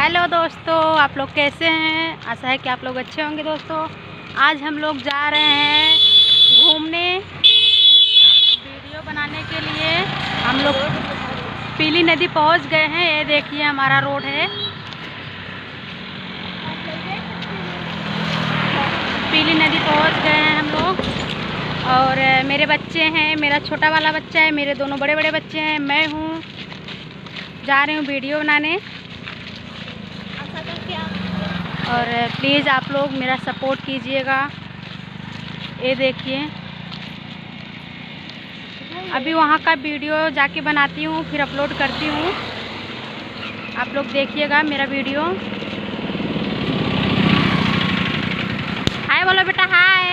Hello दोस्तों, आप लोग कैसे हैं? आशा है कि आप लोग अच्छे होंगे दोस्तों। आज हम लोग जा रहे हैं घूमने। वीडियो बनाने के लिए हम लोग पीली नदी पहुँच गए हैं। ये देखिए, हमारा रोड है। पीली नदी पहुँच गए हैं हम लोग। और मेरे बच्चे हैं, मेरा छोटा वाला बच्चा है, मेरे दोनों बड़े बड़े बच्चे हैं, मैं हूँ। जा रही हूँ वीडियो बनाने। और प्लीज़ आप लोग मेरा सपोर्ट कीजिएगा। ये देखिए। अभी वहाँ का वीडियो जाके बनाती हूँ, फिर अपलोड करती हूँ। आप लोग देखिएगा मेरा वीडियो हाय बोलो बेटा हाय